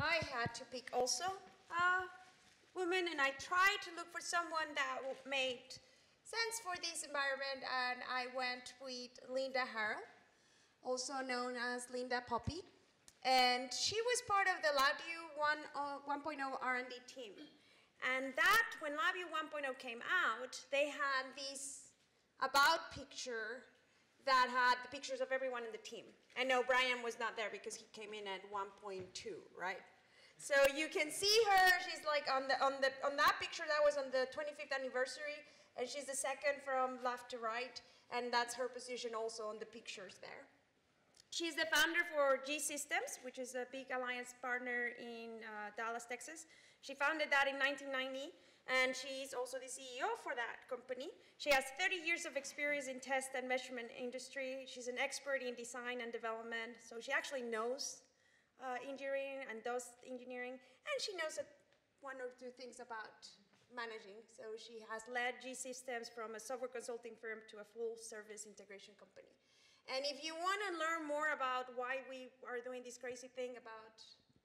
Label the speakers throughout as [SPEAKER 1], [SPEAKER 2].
[SPEAKER 1] I had to pick also a woman, and I tried to look for someone that made sense for this environment, and I went with Linda Harrell, also known as Linda Poppy. And she was part of the LabVIEW 1.0 uh, R&D team. And that, when LabVIEW 1.0 came out, they had this about picture that had the pictures of everyone in the team. And no, Brian was not there because he came in at 1.2, right? So you can see her, she's like on, the, on, the, on that picture, that was on the 25th anniversary, and she's the second from left to right, and that's her position also on the pictures there. She's the founder for G Systems, which is a big alliance partner in uh, Dallas, Texas. She founded that in 1990, and she's also the CEO for that company. She has 30 years of experience in test and measurement industry. She's an expert in design and development, so she actually knows uh, engineering and does engineering, and she knows one or two things about managing. So she has led G Systems from a software consulting firm to a full service integration company. And if you want to learn more about why we are doing this crazy thing about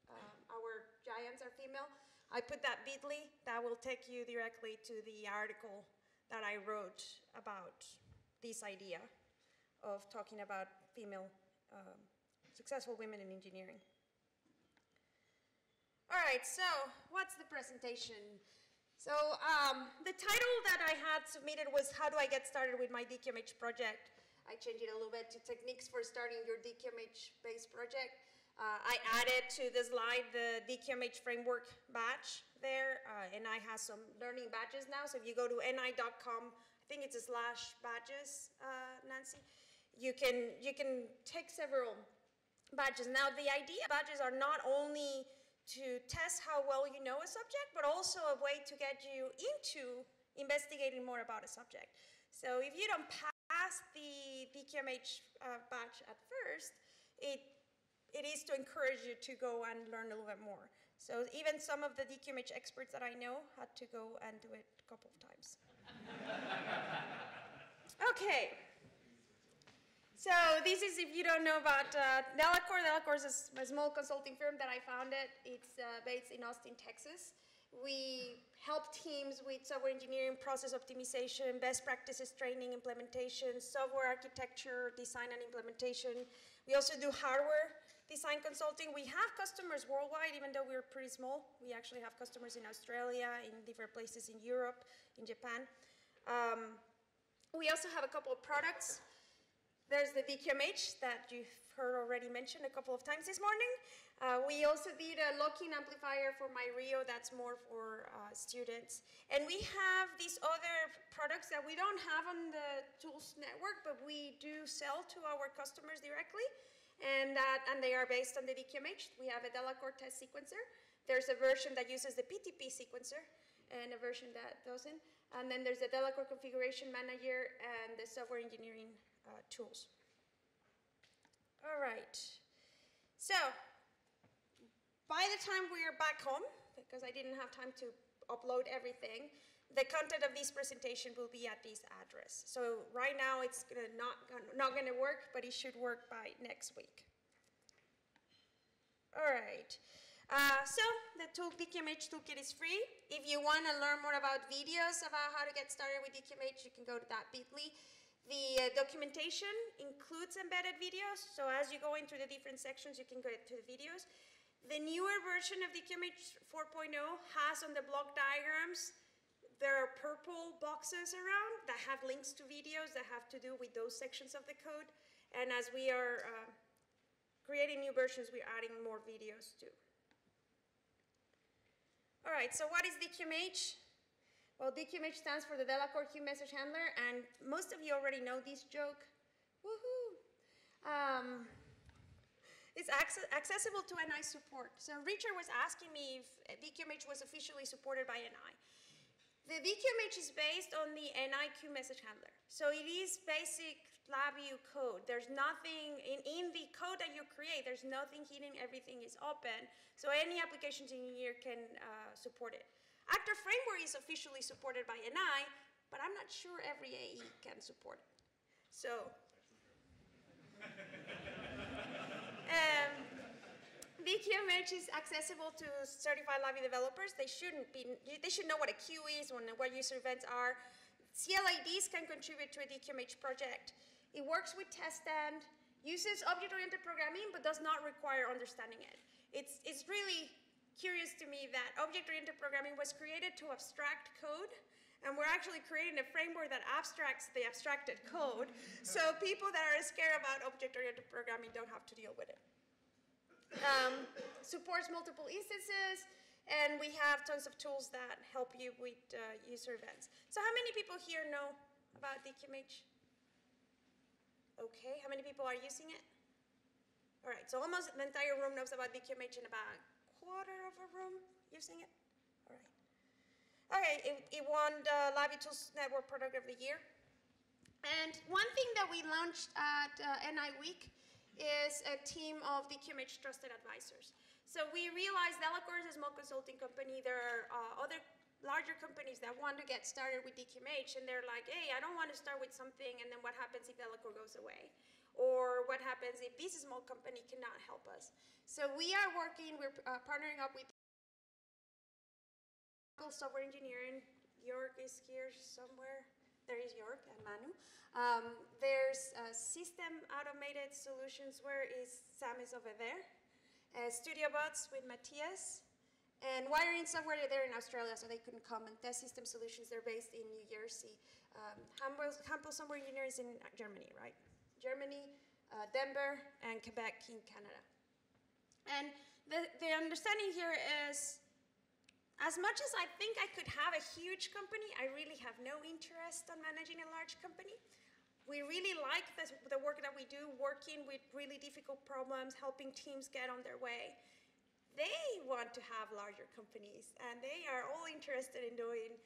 [SPEAKER 1] um, our giants are female, I put that bit.ly. That will take you directly to the article that I wrote about this idea of talking about female um, successful women in engineering. All right, so what's the presentation? So um, the title that I had submitted was How do I get started with my DQMH project? I changed it a little bit to techniques for starting your DQMH-based project. Uh, I added to the slide the DQMH framework badge there, uh, and I have some learning badges now. So if you go to ni.com, I think it's a slash badges, uh, Nancy, you can, you can take several badges. Now the idea badges are not only to test how well you know a subject, but also a way to get you into investigating more about a subject. So if you don't pass the DQMH uh, batch at first, it, it is to encourage you to go and learn a little bit more. So even some of the DQMH experts that I know had to go and do it a couple of times. okay. So this is, if you don't know about uh, Delacor, Delacor is a small consulting firm that I founded. It's uh, based in Austin, Texas. We help teams with software engineering, process optimization, best practices training, implementation, software architecture, design and implementation. We also do hardware design consulting. We have customers worldwide, even though we're pretty small. We actually have customers in Australia, in different places in Europe, in Japan. Um, we also have a couple of products. There's the DQMH that you've heard already mentioned a couple of times this morning. Uh, we also did a lock-in amplifier for MyRIO that's more for uh, students. And we have these other products that we don't have on the tools network, but we do sell to our customers directly. And, that, and they are based on the DQMH. We have a Delacor test sequencer. There's a version that uses the PTP sequencer and a version that doesn't. And then there's the Delacor configuration manager and the software engineering uh, tools. All right. So by the time we are back home, because I didn't have time to upload everything, the content of this presentation will be at this address. So right now it's gonna not, not going to work, but it should work by next week. All right. Uh, so the tool, DQMH toolkit is free. If you want to learn more about videos about how to get started with DQMH, you can go to that bit.ly. The uh, documentation includes embedded videos, so as you go into the different sections, you can go to the videos. The newer version of DQMH 4.0 has on the block diagrams, there are purple boxes around that have links to videos that have to do with those sections of the code. And as we are uh, creating new versions, we're adding more videos too. All right, so what is DQMH? Well, DQMH stands for the Delacor Queue Message Handler, and most of you already know this joke. Woohoo! Um, it's accessible to NI support. So Richard was asking me if DQMH was officially supported by NI. The DQMH is based on the NI Queue Message Handler. So it is basic LabVIEW code. There's nothing, in, in the code that you create, there's nothing hidden, everything is open. So any applications engineer can uh, support it. Actor Framework is officially supported by NI, but I'm not sure every AE can support it. So, um, DQMH is accessible to certified LabVIEW developers. They shouldn't be, they should know what a queue is and what user events are. CLADs can contribute to a DQMH project. It works with TestStand, uses object-oriented programming, but does not require understanding it. It's, it's really curious to me that object-oriented programming was created to abstract code, and we're actually creating a framework that abstracts the abstracted code, so people that are scared about object-oriented programming don't have to deal with it um, supports multiple instances, and we have tons of tools that help you with uh, user events. So how many people here know about DQMH? Okay, how many people are using it? All right, so almost the entire room knows about DQMH and about a quarter of a room using it? All right. Okay, it, it won the LabVIEW Tools Network Product of the Year. And one thing that we launched at uh, NI Week is a team of DQMH trusted advisors. So we realized Delacor is a small consulting company. There are uh, other larger companies that want to get started with DQMH, and they're like, hey, I don't want to start with something, and then what happens if Delacor goes away? Or what happens if this small company cannot help us? So we are working, we're uh, partnering up with software engineering. Joerg is here somewhere. There is Joerg and Manu. Um, there's uh, System Automated Solutions, where is Sam is over there. Uh, Studio Bods with Matthias. And wiring software, they're in Australia, so they couldn't come. And Test System Solutions, they're based in New Jersey. Um, Hampel Software Engineers in Germany, right? Germany, uh, Denver, and Quebec in Canada. And the, the understanding here is as much as I think I could have a huge company, I really have no interest in managing a large company we really like this, the work that we do, working with really difficult problems, helping teams get on their way. They want to have larger companies, and they are all interested in doing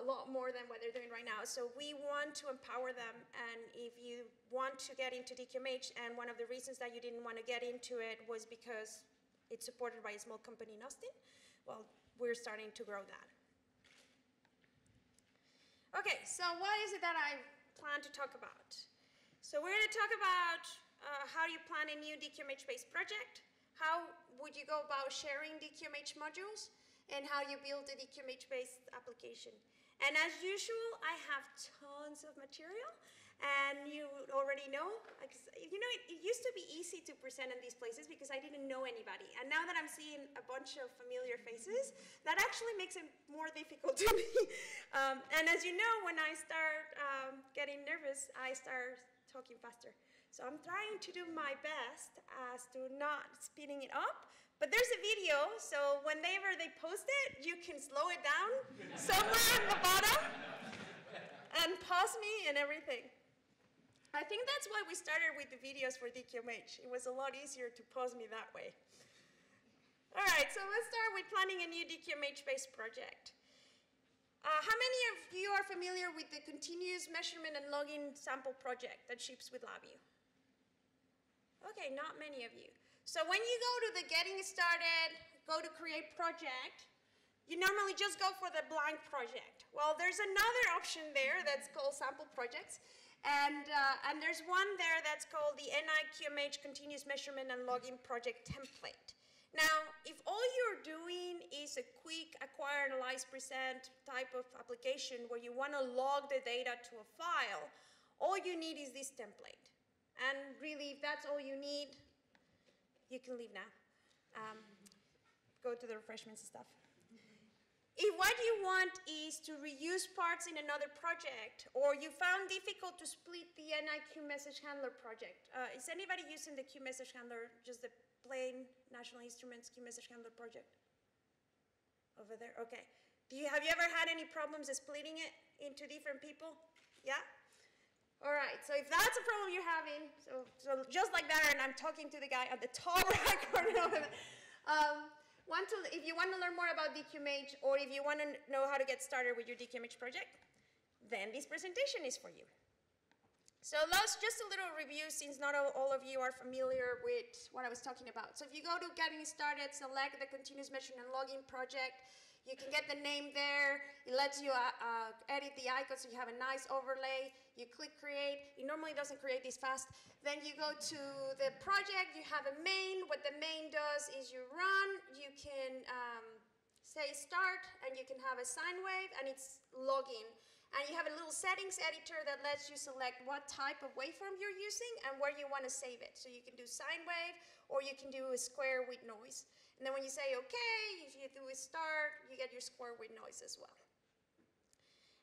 [SPEAKER 1] a lot more than what they're doing right now. So we want to empower them, and if you want to get into DQMH, and one of the reasons that you didn't want to get into it was because it's supported by a small company in Austin, well, we're starting to grow that. Okay, so what is it that I plan to talk about. So we're going to talk about uh, how you plan a new DQMH-based project, how would you go about sharing DQMH modules, and how you build a DQMH-based application. And as usual, I have tons of material. And you already know, you know, it, it, used to be easy to present in these places because I didn't know anybody. And now that I'm seeing a bunch of familiar faces, that actually makes it more difficult to me. Um, and as you know, when I start um, getting nervous, I start talking faster. So I'm trying to do my best as to not speeding it up. But there's a video, so whenever they post it, you can slow it down somewhere at the bottom and pause me and everything. I think that's why we started with the videos for DQMH. It was a lot easier to pose me that way. All right, so let's start with planning a new DQMH-based project. Uh, how many of you are familiar with the continuous measurement and logging sample project that ships with LabVIEW? Okay, not many of you. So when you go to the getting started, go to create project, you normally just go for the blank project. Well, there's another option there that's called sample projects. And, uh, and there's one there that's called the NIQMH Continuous Measurement and Logging Project Template. Now, if all you're doing is a quick acquire, analyze, present type of application where you want to log the data to a file, all you need is this template. And really, if that's all you need, you can leave now. Um, go to the refreshments and stuff. If what you want is to reuse parts in another project, or you found difficult to split the NIQ message handler project, uh, is anybody using the Q message handler, just the plain National Instruments Q message handler project? Over there, okay. Do you, have you ever had any problems splitting it into different people? Yeah? All right, so if that's a problem you're having, so, so just like that, and I'm talking to the guy at the top right corner over there. Um, want to, if you want to learn more about DQMH or if you want to know how to get started with your DQMH project, then this presentation is for you. So that's just a little review since not all of you are familiar with what I was talking about. So if you go to getting started, select the continuous Measurement and logging project, you can get the name there. It lets you uh, uh, edit the icon so you have a nice overlay. you click create. It normally doesn't create this fast. Then you go to the project, you have a main. What the main does is you run, you can um, say start, and you can have a sine wave, and it's logging. And you have a little settings editor that lets you select what type of waveform you're using and where you want to save it. So you can do sine wave, or you can do a square with noise. And then when you say okay, you do a start, you get your square with noise as well.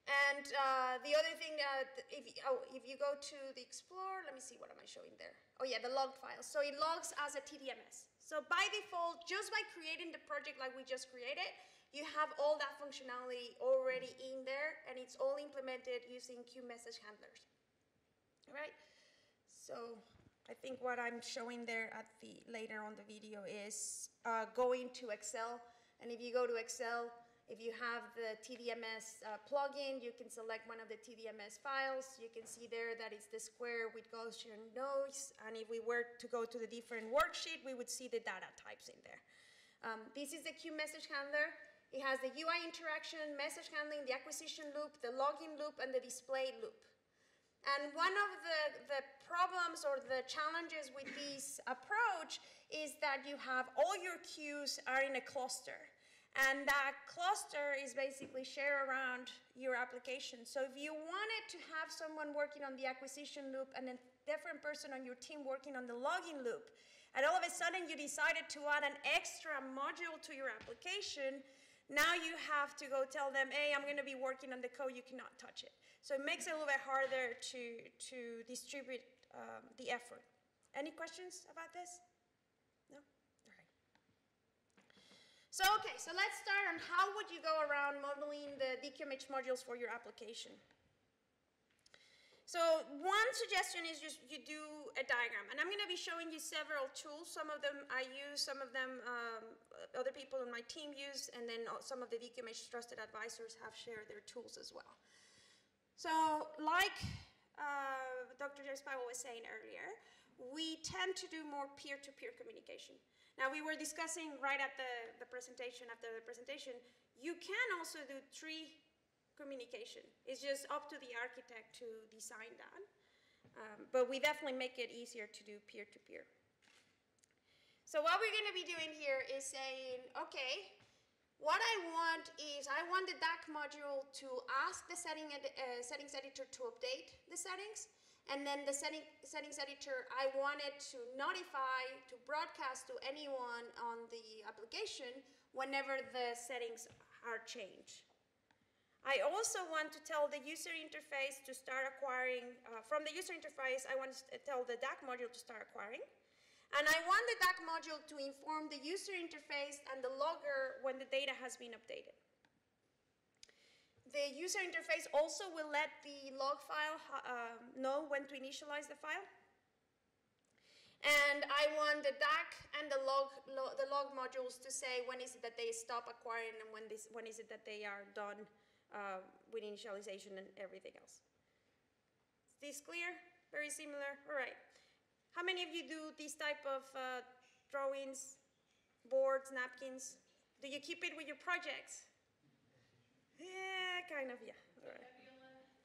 [SPEAKER 1] And uh, the other thing, that, if, oh, if you go to the Explorer, let me see, what am I showing there? Oh yeah, the log file. So it logs as a TDMS. So by default, just by creating the project like we just created, you have all that functionality already in there, and it's all implemented using Q message handlers. All right? So I think what I'm showing there at the later on the video is uh, going to Excel. And if you go to Excel, if you have the TDMS uh, plugin, you can select one of the TDMS files. You can see there that it's the square with Gaussian noise. And if we were to go to the different worksheet, we would see the data types in there. Um, this is the Q message handler. It has the UI interaction, message handling, the acquisition loop, the login loop, and the display loop. And one of the, the problems or the challenges with this approach is that you have all your queues are in a cluster. And that cluster is basically shared around your application. So if you wanted to have someone working on the acquisition loop and a different person on your team working on the login loop, and all of a sudden you decided to add an extra module to your application, now you have to go tell them, hey, I'm going to be working on the code, you cannot touch it. So it makes it a little bit harder to, to distribute um, the effort. Any questions about this? No? All right. So, okay, so let's start on how would you go around modeling the DQMH modules for your application. So one suggestion is just you do a diagram. And I'm going to be showing you several tools. Some of them I use, some of them um, other people on my team use, and then some of the DQMH trusted advisors have shared their tools as well. So like uh, Dr. Powell was saying earlier, we tend to do more peer-to-peer -peer communication. Now, we were discussing right at the, the presentation, after the presentation, you can also do tree communication. It's just up to the architect to design that. Um, but we definitely make it easier to do peer-to-peer. -peer. So what we're going to be doing here is saying, okay, what I want is I want the DAQ module to ask the setting ed uh, settings editor to update the settings. And then the setting, settings editor, I wanted to notify, to broadcast to anyone on the application whenever the settings are changed. I also want to tell the user interface to start acquiring, uh, from the user interface, I want to tell the DAQ module to start acquiring. And I want the DAQ module to inform the user interface and the logger when the data has been updated. The user interface also will let the log file uh, know when to initialize the file. And I want the DAQ and the log, lo the log modules to say when is it that they stop acquiring and when, this, when is it that they are done uh, with initialization and everything else. Is this clear? Very similar? All right. How many of you do this type of uh, drawings, boards, napkins? Do you keep it with your projects? Yeah, kind of, yeah. All right.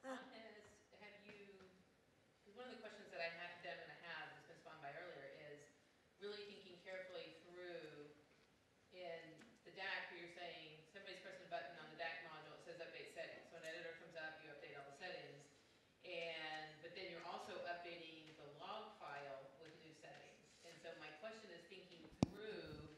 [SPEAKER 2] Uh, has, have you, one of the questions that I have, and I have, that's been spawned by earlier, is really thinking carefully through in the DAQ where you're saying somebody's pressing a button on the DAQ module, it says update settings. So an editor comes up, you update all the settings. And, but then you're also updating the log file with new settings. And so my question is thinking through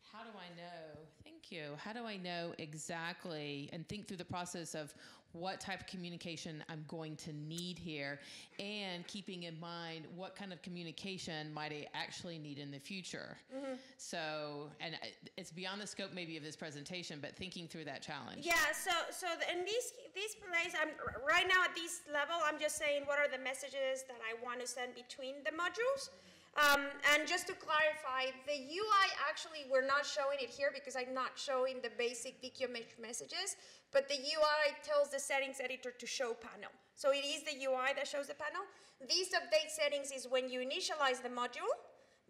[SPEAKER 2] how do I know? You. How do I know exactly and think through the process of what type of communication I'm going to need here and keeping in mind what kind of communication might I actually need in the future. Mm-hmm. So, and it's beyond the scope maybe of this presentation, but thinking through that challenge.
[SPEAKER 1] Yeah, so so in these these place, I'm right now at this level, I'm just saying what are the messages that I want to send between the modules. Um, and just to clarify, the UI actually, we're not showing it here because I'm not showing the basic DQMH messages, but the UI tells the settings editor to show panel. So it is the UI that shows the panel. These update settings is when you initialize the module.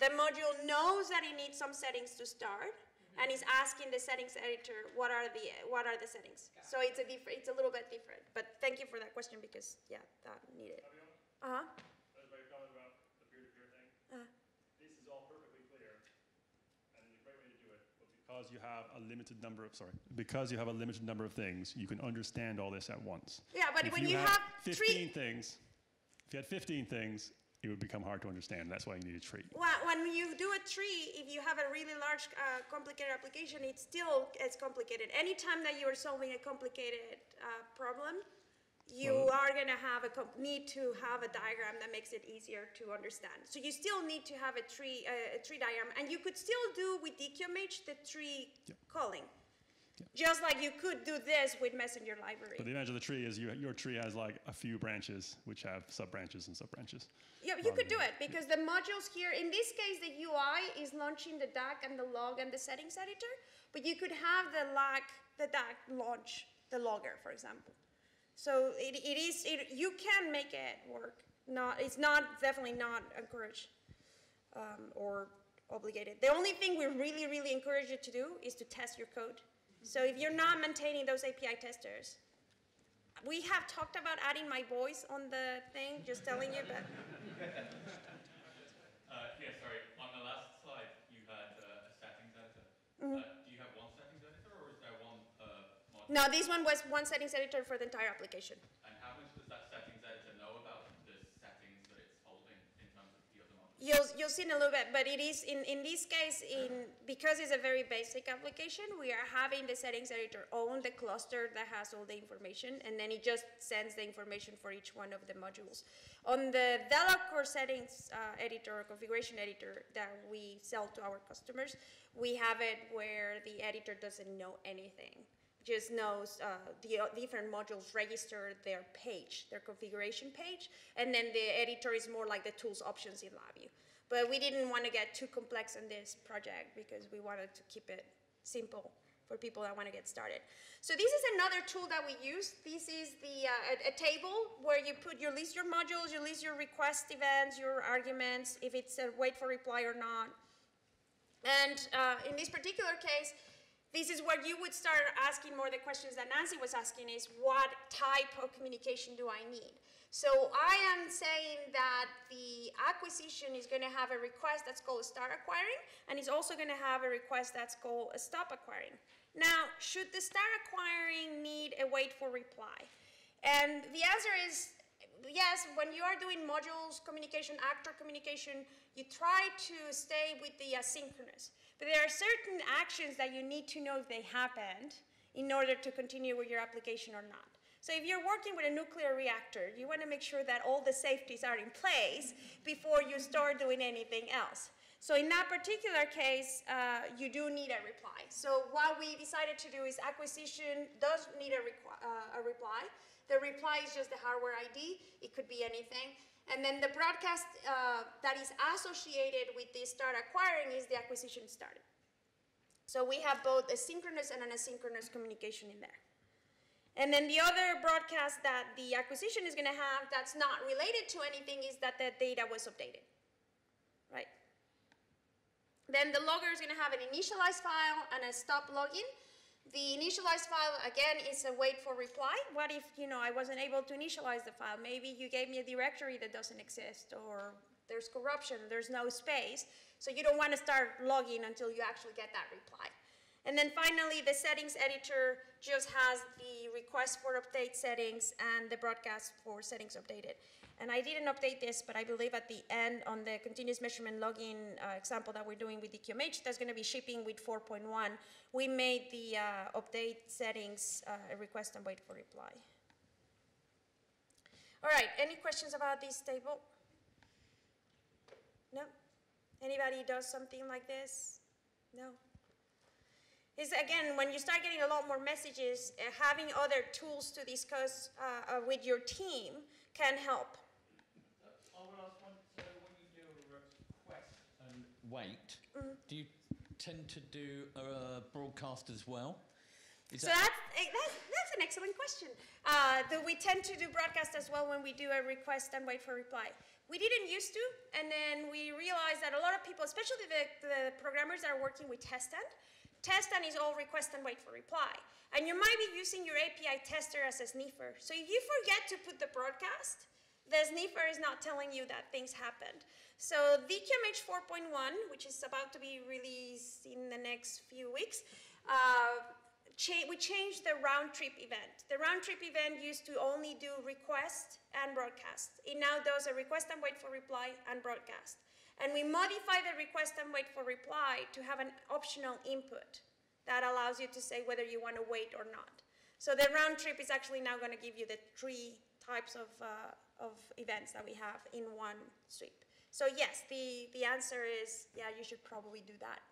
[SPEAKER 1] The module knows that it needs some settings to start. and it's asking the settings editor what are the what are the settings. So it's a different, it's a little bit different. But thank you for that question because yeah, that needed. Uh huh.
[SPEAKER 3] As my comment about the peer-to-peer thing,
[SPEAKER 1] Uh,
[SPEAKER 3] this is all perfectly clear, and it's a great way to do it, but because you have a limited number of, sorry, because you have a limited number of things, you can understand all this at once.
[SPEAKER 1] yeah, but
[SPEAKER 3] If
[SPEAKER 1] when you, have
[SPEAKER 3] fifteen
[SPEAKER 1] three,
[SPEAKER 3] things, if you had fifteen things, it would become hard to understand, that's why you need a tree.
[SPEAKER 1] Well, when you do a tree, if you have a really large, uh, complicated application, it's still as complicated. Anytime that you are solving a complicated uh, problem, you
[SPEAKER 3] Well-
[SPEAKER 1] are going to have a comp- need to have a diagram that makes it easier to understand. So you still need to have a tree, uh, a tree diagram, and you could still do with DQMH the tree
[SPEAKER 3] Yep.
[SPEAKER 1] calling, just like you could do this with Messenger Library.
[SPEAKER 3] But the advantage of the tree is you, your tree has like a few branches, which have sub-branches and sub-branches.
[SPEAKER 1] Yeah, you could do it because the modules here, in this case, the UI is launching the DAQ and the log and the settings editor, but you could have the lag, the DAQ launch the logger, for example. So it, it is, it, you can make it work. Not, it's not, definitely not encouraged um, or obligated. The only thing we really, really encourage you to do is to test your code. So if you're not maintaining those API testers, we have talked about adding my voice on the thing, just telling you, but
[SPEAKER 4] Uh, yeah, sorry. On the last slide, you had uh, a settings editor.
[SPEAKER 1] Mm-hmm.
[SPEAKER 4] Uh, do you have one settings editor, or is there one uh, module?
[SPEAKER 1] No, this one was one settings editor for the entire application.
[SPEAKER 4] And how much does that settings editor know about the settings that it's holding in terms of the other modules?
[SPEAKER 1] You'll, you'll see in a little bit, but it is, in, in this case, in, because it's a very basic application, we are having the settings editor own the cluster that has all the information, and then it just sends the information for each one of the modules. On the Delacor settings uh, editor, or configuration editor that we sell to our customers, we have it where the editor doesn't know anything. Just knows uh, the uh, different modules register their page, their configuration page, and then the editor is more like the tools options in LabVIEW. But we didn't want to get too complex on this project because we wanted to keep it simple for people that want to get started. So this is another tool that we use. This is the uh, a, a table where you put you list your modules, you list your request events, your arguments, if it's a wait for reply or not. And uh, in this particular case, this is where you would start asking more the questions that Nancy was asking is what type of communication do I need? So I am saying that the acquisition is going to have a request that's called start acquiring, and it's also going to have a request that's called stop acquiring. Now, should the start acquiring need a wait for reply? And the answer is yes, when you are doing modules communication, actor communication, you try to stay with the asynchronous. There are certain actions that you need to know if they happened in order to continue with your application or not. So if you're working with a nuclear reactor, you want to make sure that all the safeties are in place before you start doing anything else. So in that particular case, uh, you do need a reply. So what we decided to do is acquisition does need a, uh, a reply. The reply is just the hardware ID. It could be anything. And then the broadcast uh, that is associated with the start acquiring is the acquisition started. So we have both a synchronous and an asynchronous communication in there. And then the other broadcast that the acquisition is going to have that's not related to anything is that the data was updated, right? Then the logger is going to have an initialize file and a stop login. The initialize file, again, is a wait for reply. What if, you know, I wasn't able to initialize the file? Maybe you gave me a directory that doesn't exist, or there's corruption, there's no space, so you don't want to start logging until you actually get that reply. And then finally, the settings editor just has the request for update settings and the broadcast for settings updated. And I didn't update this, but I believe at the end on the continuous measurement login uh, example that we're doing with DQMH, that's going to be shipping with 4.1. We made the uh, update settings uh, request and wait for reply. All right, any questions about this table? No? Anybody does something like this? No? is again when you start getting a lot more messages uh, having other tools to discuss uh, uh, with your team can help
[SPEAKER 5] I will ask one, so when you do a request and wait,
[SPEAKER 1] Mm-hmm.
[SPEAKER 5] do you tend to do a broadcast as well? Is
[SPEAKER 1] so that's, eh, that's, that's an excellent question uh, do we tend to do broadcast as well when we do a request and wait for reply we didn't used to and then we realized that a lot of people especially the, the programmers that are working with TestStand test and is all request and wait for reply. And you might be using your API tester as a sniffer. So if you forget to put the broadcast, the sniffer is not telling you that things happened. So DQMH 4.1, which is about to be released in the next few weeks, uh, cha- we changed the round trip event. The round trip event used to only do request and broadcast. It now does a request and wait for reply and broadcast. And we modify the request and wait for reply to have an optional input that allows you to say whether you want to wait or not. So the round trip is actually now going to give you the three types of, uh, of events that we have in one sweep. So yes, the, the answer is, yeah, you should probably do that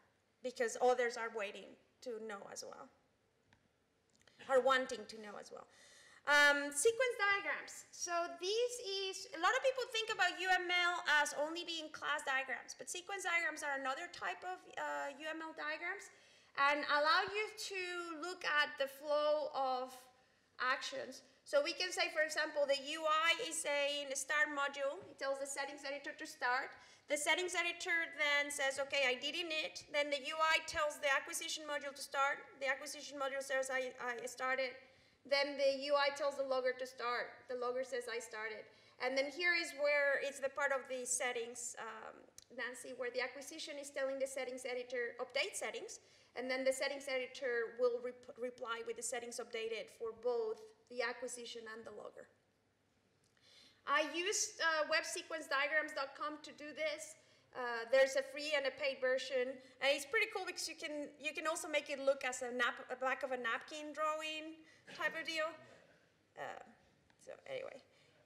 [SPEAKER 1] because others are waiting to know as well, are wanting to know as well. Um, sequence diagrams. So this is, a lot of people think about UML as only being class diagrams, but sequence diagrams are another type of uh, UML diagrams and allow you to look at the flow of actions. So we can say, for example, the UI is saying start module. It tells the settings editor to start. The settings editor then says, okay, I did init. Then the UI tells the acquisition module to start. The acquisition module says, I, I started. Then the UI tells the logger to start. The logger says, I started. And then here is where it's the part of the settings, um, Nancy, where the acquisition is telling the settings editor update settings. And then the settings editor will rep reply with the settings updated for both the acquisition and the logger. I used uh, websequencediagrams.com to do this. Uh, there's a free and a paid version, and it's pretty cool because you can you can also make it look as a, nap, a back of a napkin drawing type of deal. Uh, so anyway,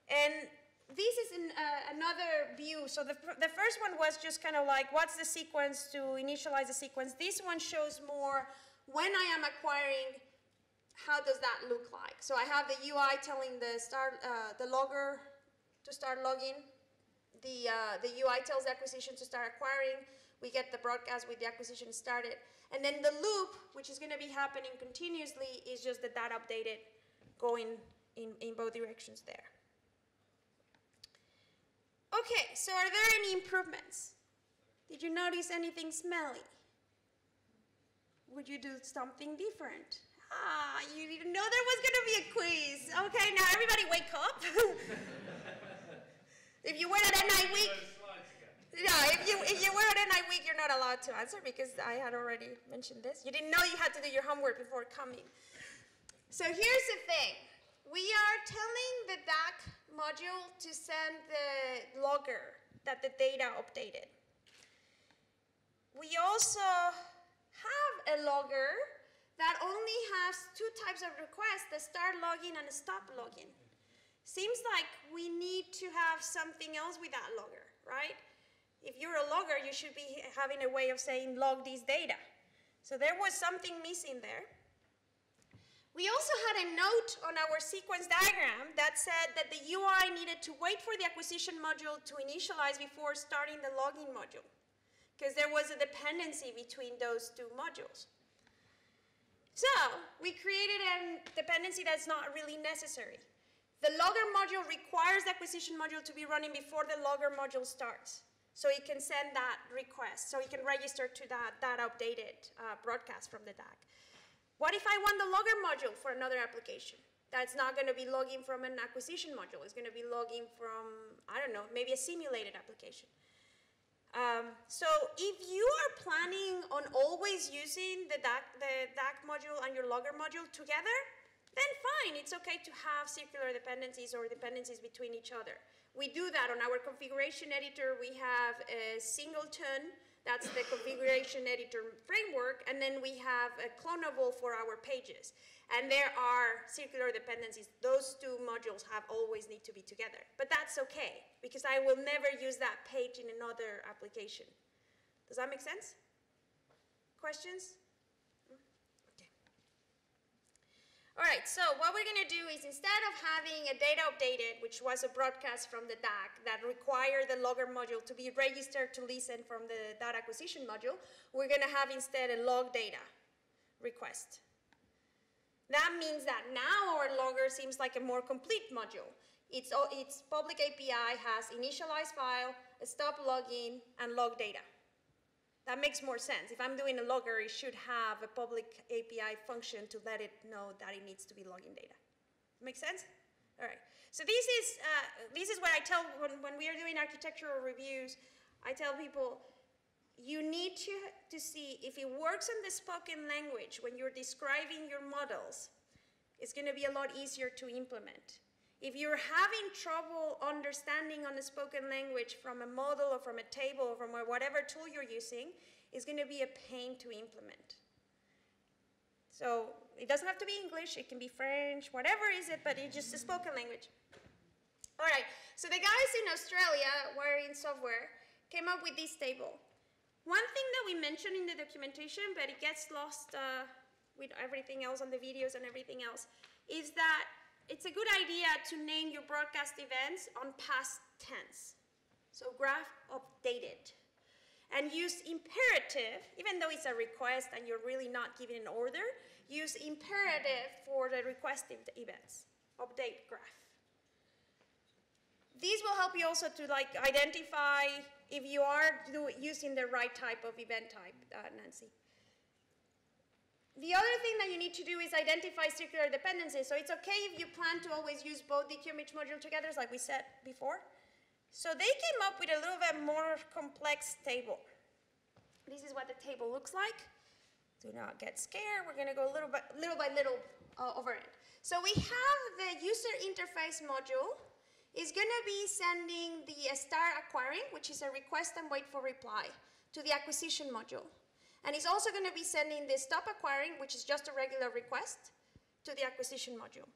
[SPEAKER 1] and this is an, uh, another view. So the, the first one was just kind of like, what's the sequence to initialize the sequence? This one shows more when I am acquiring, how does that look like? So I have the UI telling the start, uh, the logger to start logging. The, uh, the UI tells the acquisition to start acquiring. We get the broadcast with the acquisition started. And then the loop, which is going to be happening continuously, is just the data updated going in, in both directions there. Okay, so are there any improvements? Did you notice anything smelly? Would you do something different? Ah, you didn't know there was going to be a quiz. Okay, now everybody wake up. if you were at NI week, yeah, if you, if you were at NI week, you're not allowed to answer because I had already mentioned this. You didn't know you had to do your homework before coming. So here's the thing. We are telling the DAQ module to send the logger that the data updated. We also have a logger that only has two types of requests, the start logging and stop logging. Seems like we need to have something else with that logger, right? If you're a logger, you should be having a way of saying log this data. So there was something missing there. We also had a note on our sequence diagram that said that the UI needed to wait for the acquisition module to initialize before starting the logging module, because there was a dependency between those two modules. So we created a dependency that's not really necessary. The logger module requires the acquisition module to be running before the logger module starts. So it can send that request, so it can register to that, that updated uh, broadcast from the DAQ. What if I want the logger module for another application? That's not going to be logging from an acquisition module. It's going to be logging from, I don't know, maybe a simulated application. Um, so if you are planning on always using the DAQ, the DAQ module and your logger module together, then fine, it's okay to have circular dependencies or dependencies between each other. We do that on our configuration editor. We have a singleton that's the configuration editor framework. And then we have a clonable for our pages. And there are circular dependencies. Those two modules have always need to be together. But that's okay, because I will never use that page in another application. Does that make sense? Questions? All right, so what we're going to do is instead of having a data updated, which was a broadcast from the DAQ that required the logger module to be registered to listen from the data acquisition module, we're going to have instead a log data request. That means that now our logger seems like a more complete module. Its, its public API has initialize file, stop logging, and log data. That makes more sense. If I'm doing a logger, it should have a public API function to let it know that it needs to be logging data. Make sense? All right. So this is, uh, this is what I tell when, when we are doing architectural reviews. I tell people, you need to, to see if it works in the spoken language when you're describing your models, it's going to be a lot easier to implement. If you're having trouble understanding on the spoken language from a model or from a table or from whatever tool you're using, it's going to be a pain to implement. So it doesn't have to be English, it can be French, whatever is it, but it's just a spoken language. All right, so the guys in Australia, wiring software, came up with this table. One thing that we mentioned in the documentation, but it gets lost uh, with everything else on the videos and everything else, is that it's a good idea to name your broadcast events on past tense. So graph updated. And use imperative, even though it's a request and you're really not giving an order, use imperative for the requested events. Update graph. These will help you also to like identify if you are using the right type of event type, uh, Nancy. The other thing that you need to do is identify circular dependencies. So it's okay if you plan to always use both the QMH module together, like we said before. So they came up with a little bit more complex table. This is what the table looks like. Do not get scared. We're going to go a little by little, by little uh, over it. So we have the user interface module is going to be sending the star acquiring, which is a request and wait for reply, to the acquisition module. And it's also going to be sending the stop acquiring, which is just a regular request, to the acquisition module.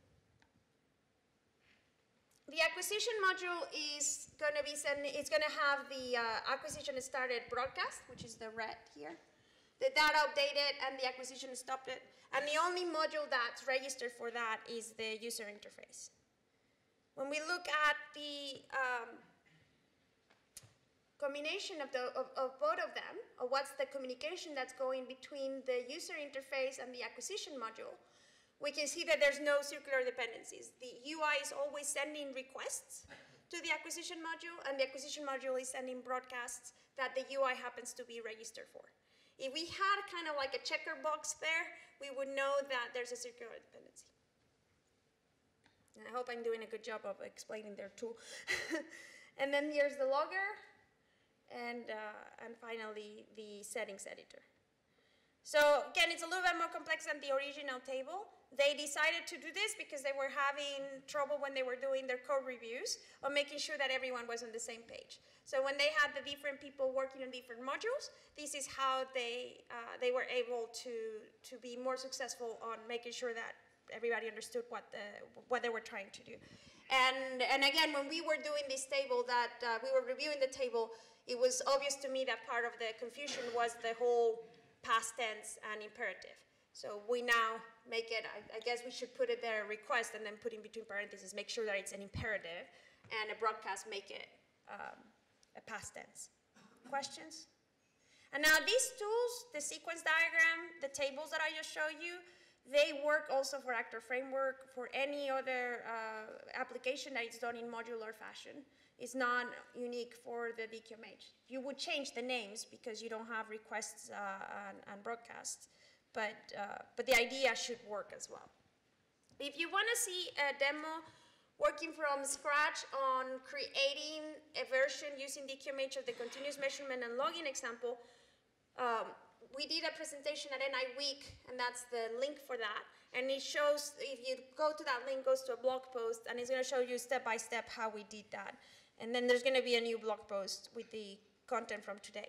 [SPEAKER 1] The acquisition module is going to be sending, it's going to have the uh, acquisition started broadcast, which is the red here, the data updated, and the acquisition stopped it. And the only module that's registered for that is the user interface. When we look at the um, combination of, the, of, of, both of them, or what's the communication that's going between the user interface and the acquisition module, we can see that there's no circular dependencies. The UI is always sending requests to the acquisition module, and the acquisition module is sending broadcasts that the UI happens to be registered for. If we had kind of like a checker box there, we would know that there's a circular dependency. And I hope I'm doing a good job of explaining there too. and then here's the logger, and, uh, and finally the settings editor. So again, it's a little bit more complex than the original table. They decided to do this because they were having trouble when they were doing their code reviews of making sure that everyone was on the same page. So when they had the different people working on different modules, this is how they, uh, they were able to, to be more successful on making sure that everybody understood what, the, what they were trying to do. And, and again, when we were doing this table, that uh, we were reviewing the table, it was obvious to me that part of the confusion was the whole past tense and imperative. So we now make it, I, I, guess we should put it there, a request, and then put in between parentheses, make sure that it's an imperative, and a broadcast make it um, a past tense. Questions? And now these tools, the sequence diagram, the tables that I just showed you, they work also for Actor Framework, for any other uh, application that is done in modular fashion It's not unique for the DQMH. You would change the names because you don't have requests uh, and, and, broadcasts, but, uh, but the idea should work as well. If you want to see a demo working from scratch on creating a version using DQMH of the continuous measurement and logging example, um, we did a presentation at NI Week, and that's the link for that. And it shows, if you go to that link, goes to a blog post, and it's going to show you step by step how we did that. And then there's going to be a new blog post with the content from today.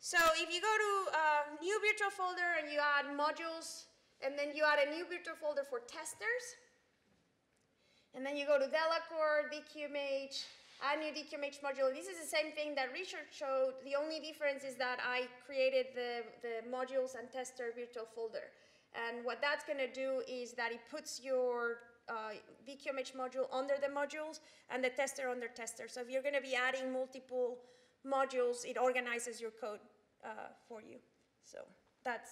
[SPEAKER 1] So if you go to new virtual folder and you add modules, and then you add a new virtual folder for testers, and then you go to Delacor, DQMH, add new DQMH module. This is the same thing that Richard showed. The only difference is that I created the, the modules and tester virtual folder. And what that's going to do is that it puts your uh, DQMH module under the modules and the tester under tester. So if you're going to be adding multiple modules, it organizes your code uh, for you. So that's,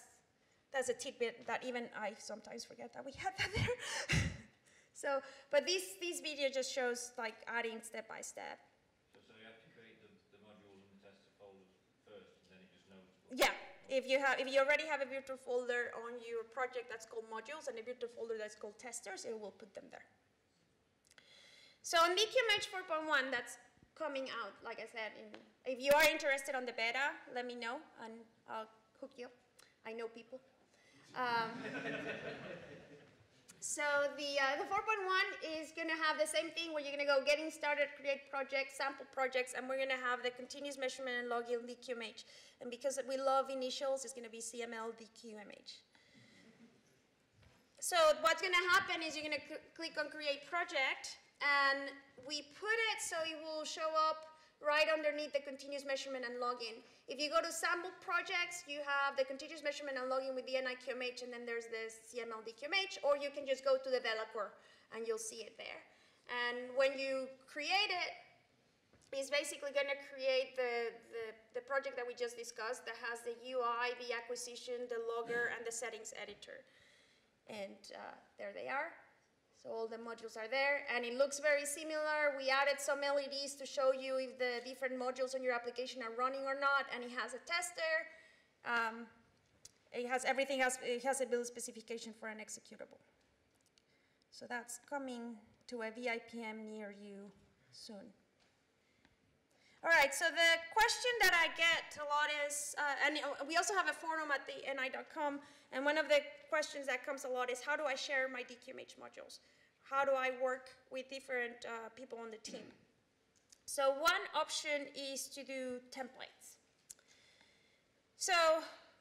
[SPEAKER 1] that's a tidbit that even I sometimes forget that we have that there. so, but this, this video just shows like adding step by step.
[SPEAKER 6] So, so you have to create the, the modules and the tester folders first, and then it just knows Yeah,
[SPEAKER 1] if you have, if you already have a virtual folder on your project that's called modules and a virtual folder that's called testers, it will put them there. So on DQMH 4.1, that's coming out, like I said, in, if you are interested on the beta, let me know and I'll hook you up. I know people. Um, so the, uh, the 4.1 is gonna have the same thing where you're gonna go getting started, create projects, sample projects, and we're gonna have the continuous measurement and logging DQMH. And because we love initials, it's gonna be CML DQMH. So what's gonna happen is you're gonna cl- click on create project, and we put it so it will show up right underneath the continuous measurement and login. If you go to sample projects, you have the continuous measurement and login with the NIQMH, and then there's the CML DQMH, or you can just go to the developer and you'll see it there. And when you create it, it's basically going to create the, the, the project that we just discussed that has the UI, the acquisition, the logger, and the settings editor. And uh, there they are. So all the modules are there, and it looks very similar. We added some LEDs to show you if the different modules on your application are running or not, and it has a tester. Um, it has everything has it has a build specification for an executable. So that's coming to a VIPM near you soon. All right, so the question that I get a lot is, uh, and uh, we also have a forum at the ni.com, and one of the questions that comes a lot is, how do I share my DQMH modules? How do I work with different uh, people on the team? So one option is to do templates. So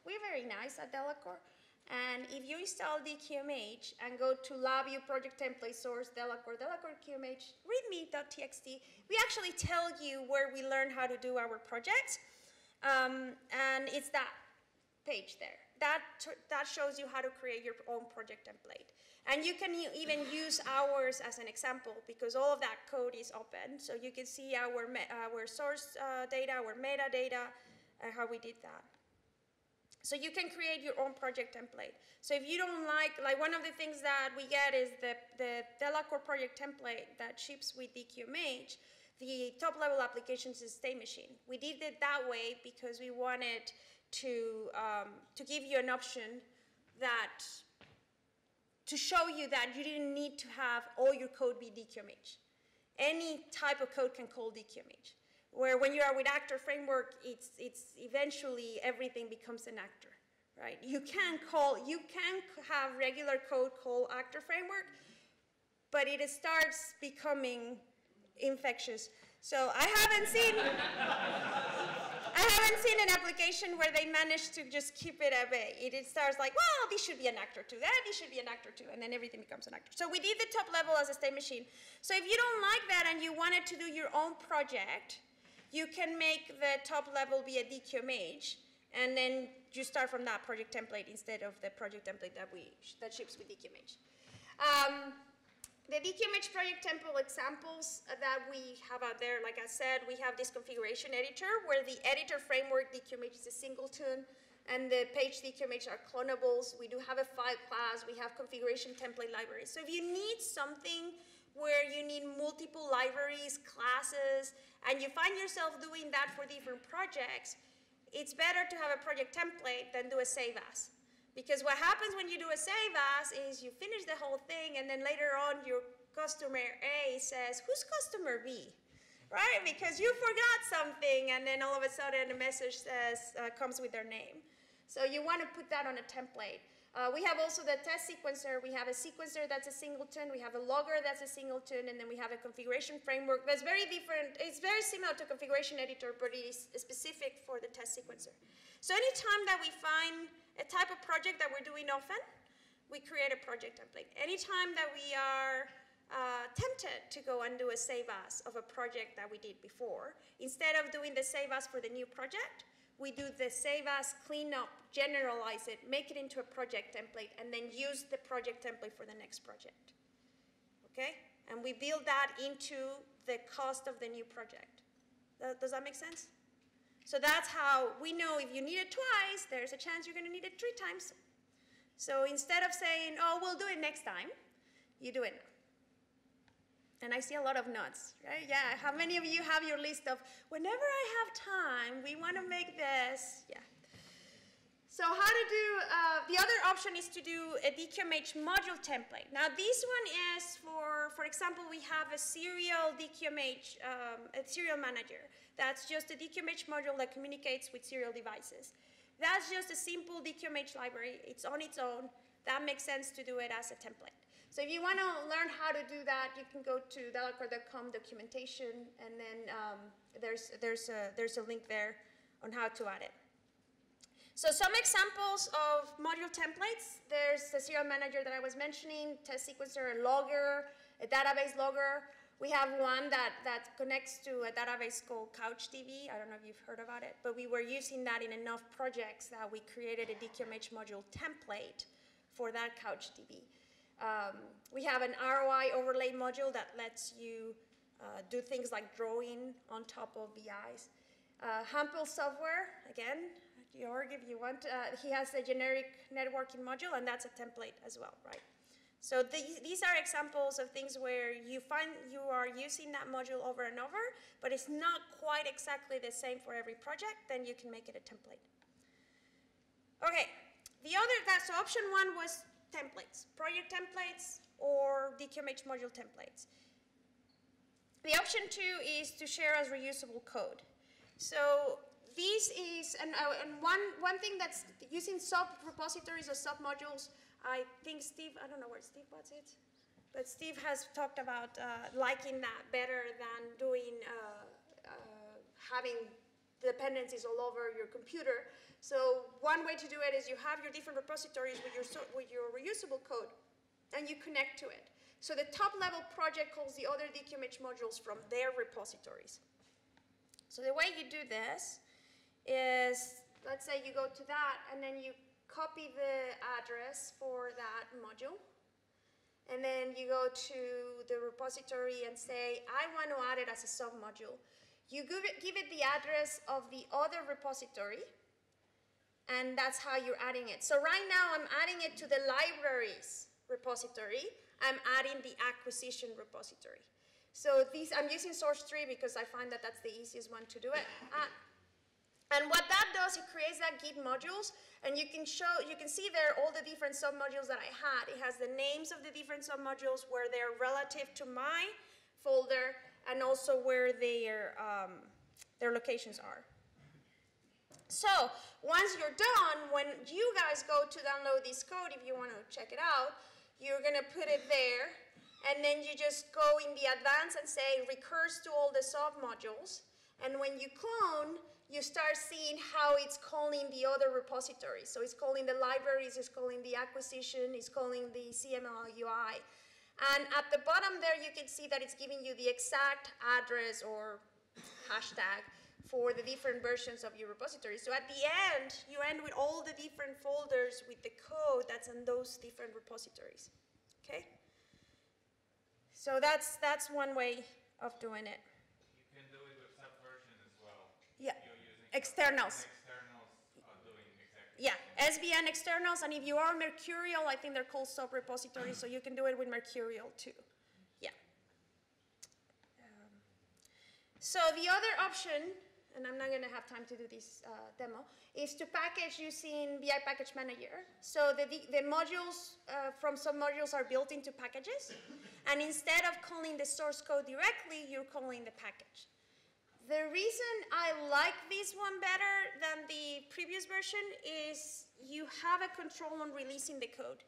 [SPEAKER 1] we're very nice at Delacor, and if you install DQMH and go to LabVIEW project template source, Delacor, Delacor QMH, readme.txt, we actually tell you where we learn how to do our projects. Um, and it's that page there. That, that shows you how to create your own project template. And you can even use ours as an example because all of that code is open. So you can see our, our source uh, data, our metadata, and how we did that. So you can create your own project template. So if you don't like, like one of the things that we get is the, the Delacor project template that ships with DQMH, the top level applications is state machine. We did it that way because we wanted to, um, to give you an option that, to show you that you didn't need to have all your code be DQMH. Any type of code can call DQMH. Where when you are with actor framework, it's, it's eventually everything becomes an actor, right? You can call, you can have regular code call actor framework, but it starts becoming infectious. So I haven't seen, I haven't seen an application where they managed to just keep it at bay. It, it starts like, well, this should be an actor too, that this should be an actor too, and then everything becomes an actor. So we did the top level as a state machine. So if you don't like that and you wanted to do your own project, you can make the top level be a DQMH, and then you start from that project template instead of the project template that we that ships with DQMH. Um, the DQMH project template examples that we have out there, like I said, we have this configuration editor where the editor framework DQMH is a singleton and the page DQMH are clonables. We do have a file class. We have configuration template libraries. So if you need something where you need multiple libraries, classes, and you find yourself doing that for different projects, it's better to have a project template than do a save as. Because what happens when you do a save as is you finish the whole thing and then later on your customer A says, who's customer B? Right? Because you forgot something and then all of a sudden a message says, uh, comes with their name. So you want to put that on a template. Uh, we have also the test sequencer. We have a sequencer that's a singleton. We have a logger that's a singleton. And then we have a configuration framework that's very different. It's very similar to configuration editor, but it is specific for the test sequencer. So anytime that we find a type of project that we're doing often, we create a project template. Anytime that we are uh, tempted to go and do a save as of a project that we did before, instead of doing the save as for the new project, we do the save as, clean up, generalize it, make it into a project template, and then use the project template for the next project. Okay? And we build that into the cost of the new project. Does that make sense? So that's how we know if you need it twice, there's a chance you're going to need it three times. So instead of saying, oh, we'll do it next time, you do it now. And I see a lot of nods, right? Yeah, how many of you have your list of, whenever I have time, we want to make this? Yeah. So how to do, uh, the other option is to do a DQMH module template. Now this one is for, for example, we have a serial DQMH, um, a serial manager. That's just a DQMH module that communicates with serial devices. That's just a simple DQMH library. It's on its own. That makes sense to do it as a template. So if you want to learn how to do that, you can go to delacor.com documentation, and then um, there's, there's, a, there's a link there on how to add it. So some examples of module templates. There's the serial manager that I was mentioning, test sequencer, a logger, a database logger. We have one that, that connects to a database called CouchDB. I don't know if you've heard about it, but we were using that in enough projects that we created a DQMH module template for that CouchDB. Um, we have an ROI overlay module that lets you uh, do things like drawing on top of VIs. Uh, Hampel software, again, Joerg, if you want, uh, he has a generic networking module, and that's a template as well, right? So these, these are examples of things where you find you are using that module over and over, but it's not quite exactly the same for every project, then you can make it a template. Okay, the other, that's so option one was templates, project templates or DQMH module templates. The option two is to share as reusable code. So this is, and, uh, and one, one thing that's using sub-repositories or sub-modules, I think Steve, I don't know where Steve was it, but Steve has talked about uh, liking that better than doing, uh, uh, having dependencies all over your computer. So one way to do it is you have your different repositories with your, with your reusable code, and you connect to it. So the top level project calls the other DQMH modules from their repositories. So the way you do this is, let's say you go to that and then you copy the address for that module. And then you go to the repository and say, I want to add it as a submodule. You give it, give it the address of the other repository, and that's how you're adding it. So right now I'm adding it to the libraries repository. I'm adding the acquisition repository. So these, I'm using Sourcetree because I find that that's the easiest one to do it. Uh, and what that does, it creates that Git modules, and you can show, you can see there all the different submodules that I had. It has the names of the different submodules, where they're relative to my folder, and also where their, um, their locations are. So, once you're done, when you guys go to download this code, if you want to check it out, you're going to put it there, and then you just go in the advance and say recurse to all the submodules, and when you clone, you start seeing how it's calling the other repositories. So it's calling the libraries, it's calling the acquisition, it's calling the CML UI. And at the bottom there, you can see that it's giving you the exact address or hashtag for the different versions of your repository. So at the end, you end with all the different folders with the code that's in those different repositories. Okay? So that's, that's one way of doing it.
[SPEAKER 6] You can do it with subversion as well.
[SPEAKER 1] Yeah.
[SPEAKER 6] You're using
[SPEAKER 1] Externals.
[SPEAKER 6] Externals are doing exactly.
[SPEAKER 1] Yeah, SVN externals, and if you are Mercurial, I think they're called sub-repositories, so you can do it with Mercurial too. Yeah. Um, So the other option, and I'm not gonna have time to do this uh, demo, is to package using VI Package Manager. So the, the, modules uh, from some modules are built into packages, and instead of calling the source code directly, you're calling the package. The reason I like this one better than the previous version is you have a control on releasing the code.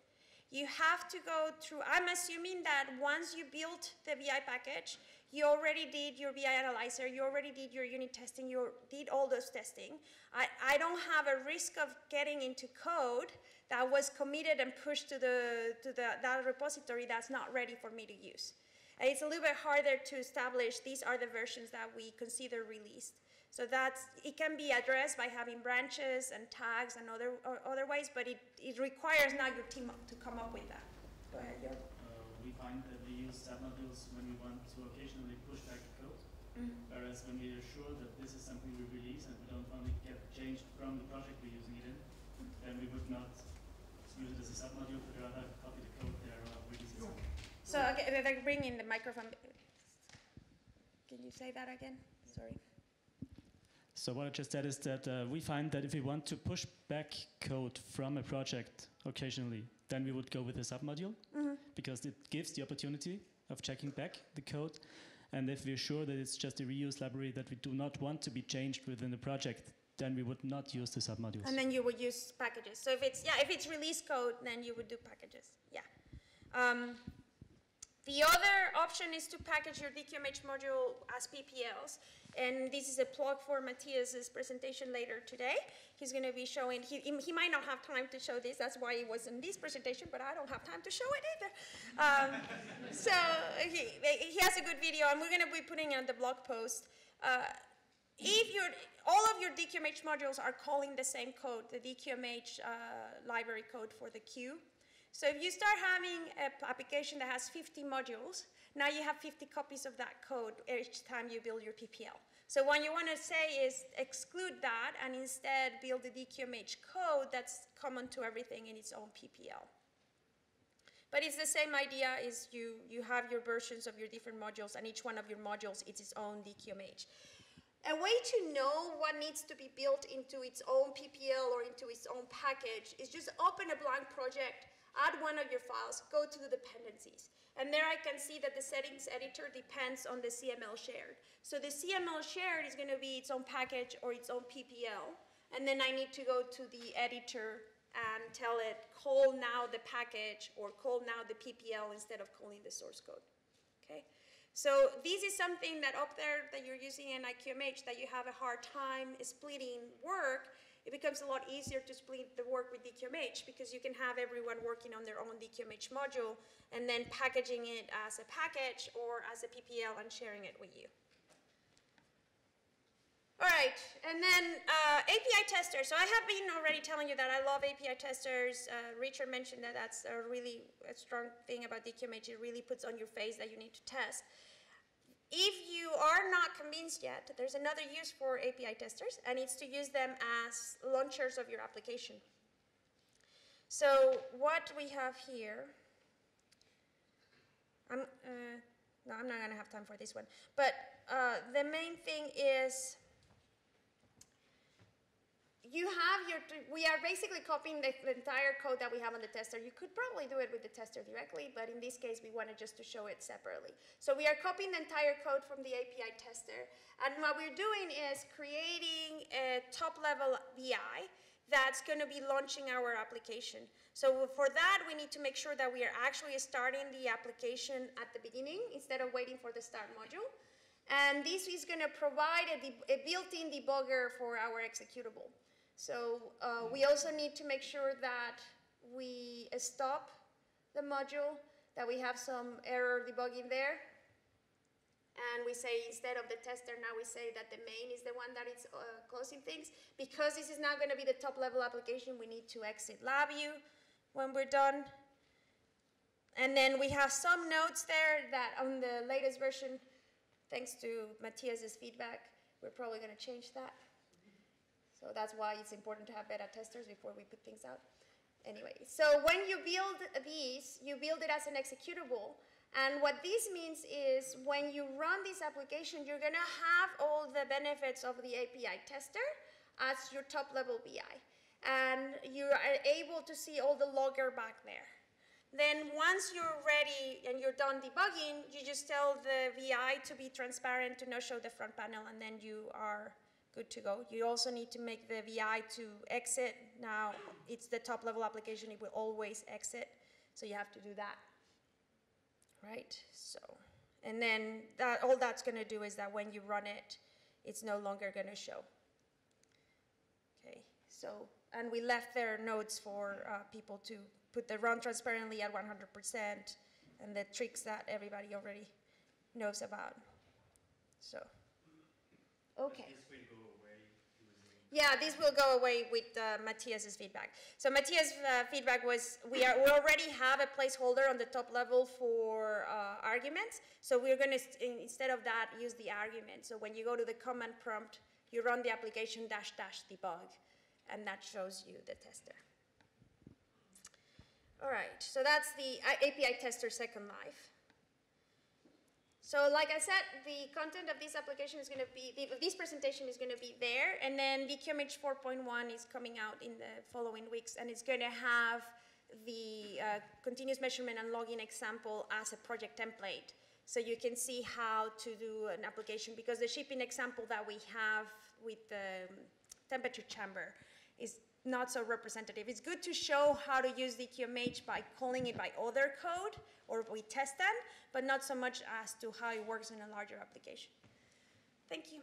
[SPEAKER 1] You have to go through, I'm assuming that once you built the VI package, you already did your VI analyzer, you already did your unit testing, you did all those testing. I, I don't have a risk of getting into code that was committed and pushed to, the, to the, that repository that's not ready for me to use. And it's a little bit harder to establish these are the versions that we consider released. So that's, it can be addressed by having branches and tags and other, or other ways, but it, it requires now your team to come up with that. Go ahead, Joe.
[SPEAKER 7] We find that we use submodules when we want to occasionally push back the code, mm-hmm. whereas when we are sure that this is something we release and we don't want it to get changed from the project we're using it in, mm-hmm. then we would not use it as a submodule, but rather copy the code there or release it. somewhere.
[SPEAKER 1] So, okay, like bring in the microphone. Can you say that again? Sorry.
[SPEAKER 7] So what I just said is that uh, we find that if we want to push back code from a project occasionally, then we would go with a submodule because it gives the opportunity of checking back the code. And if we're sure that it's just a reuse library that we do not want to be changed within the project, then we would not use the submodules.
[SPEAKER 1] And then you would use packages. So if it's, yeah, if it's release code, then you would do packages, yeah. Um, the other option is to package your DQMH module as PPLs. And this is a plug for Matthias's presentation later today. He's going to be showing, he, he might not have time to show this, that's why it was in this presentation, but I don't have time to show it either. Um, so he, he has a good video, and we're going to be putting it on the blog post. Uh, if your, all of your DQMH modules are calling the same code, the DQMH uh, library code for the queue. So if you start having an application that has 50 modules, now you have 50 copies of that code each time you build your PPL. So what you want to say is exclude that and instead build the DQMH code that's common to everything in its own PPL. But it's the same idea is you, you have your versions of your different modules and each one of your modules is its own DQMH. A way to know what needs to be built into its own PPL or into its own package is just open a blank project, add one of your files, go to the dependencies. And there I can see that the settings editor depends on the CML shared. So the CML shared is going to be its own package or its own PPL. And then I need to go to the editor and tell it, call now the package or call now the PPL instead of calling the source code. Okay? So this is something that up there that you're using in IQMH that you have a hard time splitting work, it becomes a lot easier to split the work with DQMH because you can have everyone working on their own DQMH module and then packaging it as a package or as a PPL and sharing it with you. All right, and then uh, API testers. So I have been already telling you that I love API testers. Uh, Richard mentioned that that's a really a strong thing about DQMH. It really puts on your face that you need to test. If you are not convinced yet, there's another use for API testers, and it's to use them as launchers of your application. So what we have here, I'm, uh, no, I'm not going to have time for this one. But uh, the main thing is you have your, we are basically copying the, the, entire code that we have on the tester. You could probably do it with the tester directly, but in this case, we wanted just to show it separately. So we are copying the entire code from the API tester. And what we're doing is creating a top-level VI that's going to be launching our application. So for that, we need to make sure that we are actually starting the application at the beginning instead of waiting for the start module. And this is going to provide a, a built-in debugger for our executable. So uh, we also need to make sure that we stop the module, that we have some error debugging there. And we say instead of the tester, now we say that the main is the one that is uh, closing things. Because this is not going to be the top level application, we need to exit LabVIEW when we're done. And then we have some notes there that on the latest version, thanks to Matthias's feedback, we're probably going to change that. So that's why it's important to have beta testers before we put things out. Anyway, so when you build these, you build it as an executable. And what this means is when you run this application, you're going to have all the benefits of the API tester as your top level VI. And you are able to see all the logger back there. Then once you're ready and you're done debugging, you just tell the VI to be transparent to not show the front panel, and then you are good to go. You also need to make the VI to exit. Now, it's the top level application, it will always exit, so you have to do that. Right, so, and then that, all that's gonna do is that when you run it, it's no longer gonna show. Okay, so, and we left there notes for uh, people to put the run transparently at 100% and the tricks that everybody already knows about. So, okay. Yeah, this will go away with uh, Matthias's feedback. So Matthias' uh, feedback was we, are, we already have a placeholder on the top level for uh, arguments. So we're going to, instead of that, use the argument. So when you go to the command prompt, you run the application dash dash debug, and that shows you the tester. All right, so that's the uh, API tester second life. So like I said, the content of this application is going to be, the- this presentation is going to be there, and then DQMH 4.1 is coming out in the following weeks, and it's going to have the uh, continuous measurement and logging example as a project template. So you can see how to do an application, because the shipping example that we have with the temperature chamber is not so representative. It's good to show how to use the QMH by calling it by other code or we test them, but not so much as to how it works in a larger application. Thank you.